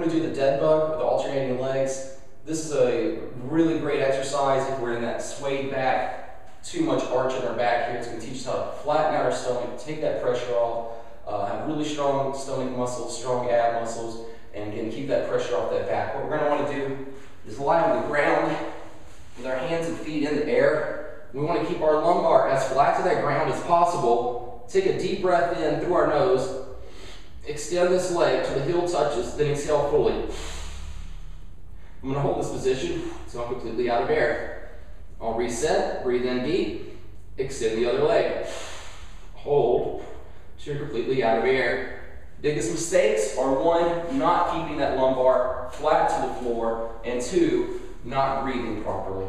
we're gonna do the dead bug with alternating legs. This is a really great exercise if we're in that swayed back, too much arch in our back here. It's gonna teach us how to flatten out our stomach, take that pressure off, uh, have really strong stomach muscles, strong ab muscles, and again, keep that pressure off that back. What we're gonna wanna do is lie on the ground with our hands and feet in the air. We wanna keep our lumbar as flat to that ground as possible. Take a deep breath in through our nose, extend this leg till the heel touches, then exhale fully. I'm gonna hold this position so I'm completely out of air. I'll reset, breathe in deep, extend the other leg. Hold, so you're completely out of air. Biggest mistakes are one, not keeping that lumbar flat to the floor, and two, not breathing properly.